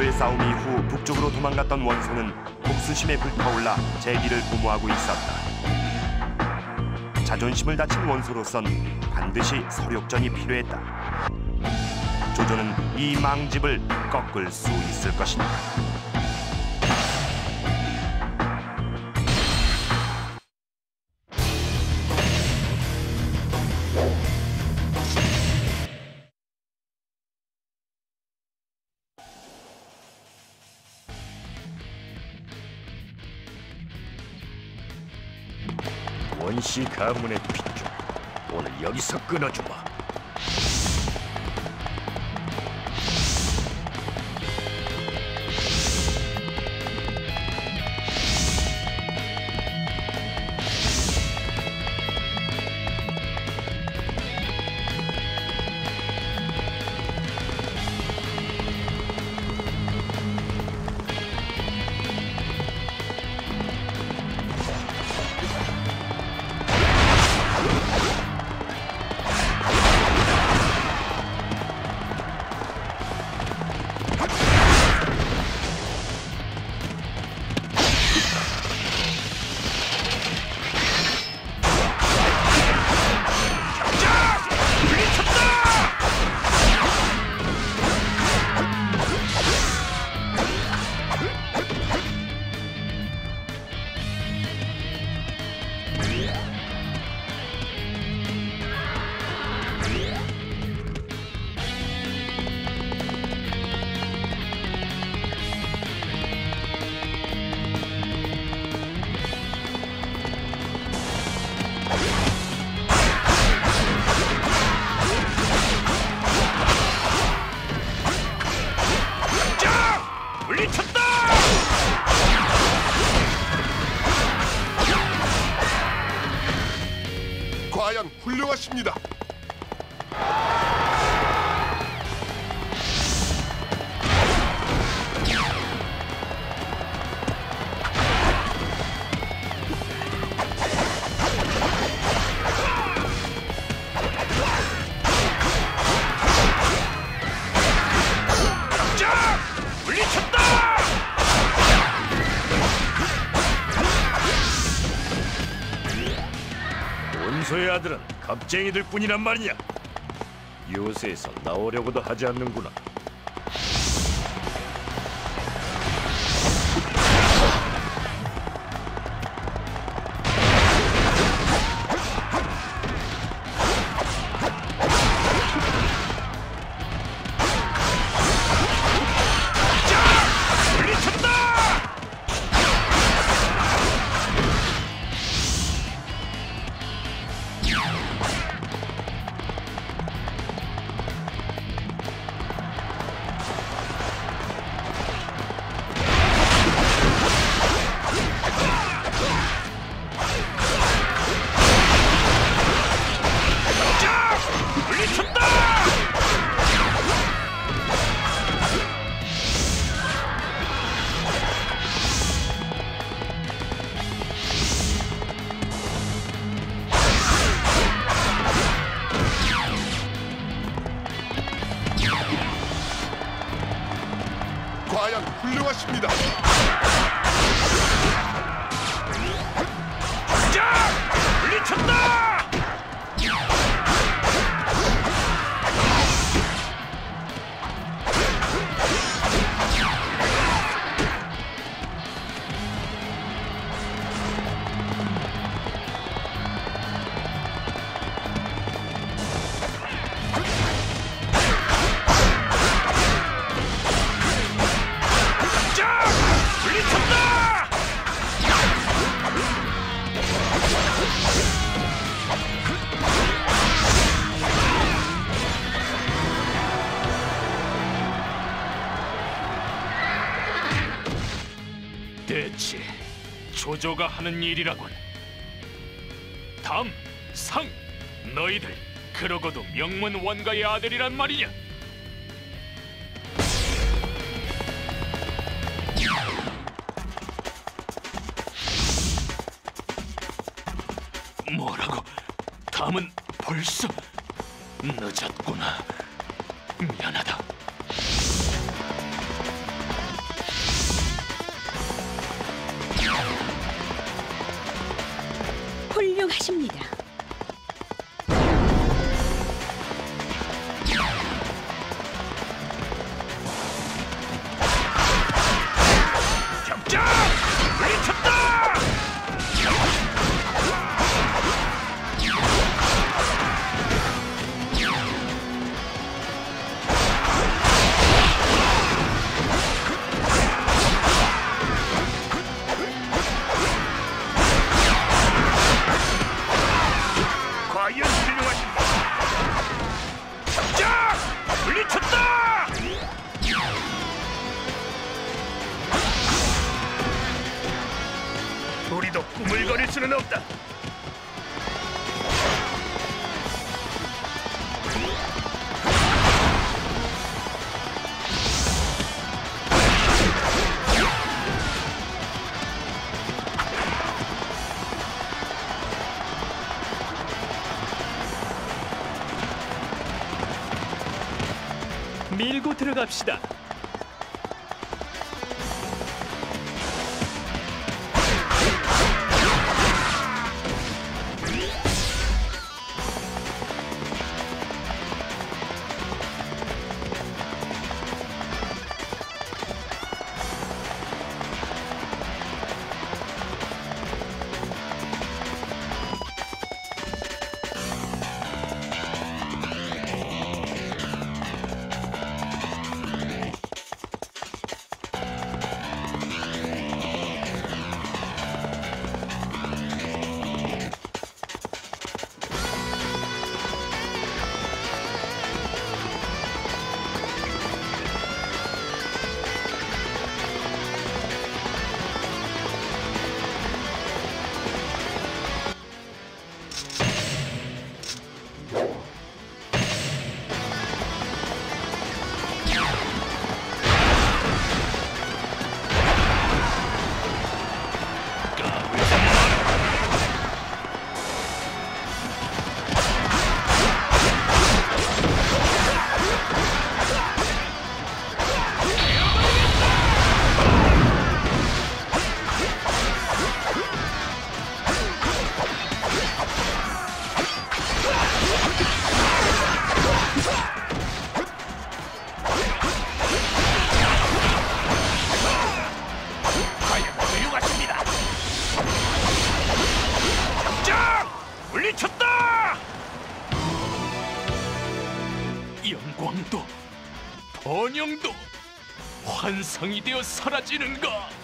정도의 싸움 이후 북쪽으로 도망갔던 원소는 복수심에 불타올라 제기를 도모하고 있었다. 자존심을 다친 원소로선 반드시 서력전이 필요했다. 조조는 이 망집을 꺾을 수 있을 것인가? 원시 가문의 핏줄 오늘 여기서 끊어주마 물리쳤다 과연 훌륭하십니다. 원소의 아들은 갑쟁이들 뿐이란 말이냐? 요새에서 나오려고도 하지 않는구나 훌륭하십니다. 대체 조조가 하는 일이라곤 다음 상 너희들 그러고도 명문 원가의 아들이란 말이냐? 뭐라고? 다음은 벌써 늦었구나. 미안하다 훌륭하십니다. 수는 없다. 밀고 들어갑시다. 환상이 되어 사라지는가?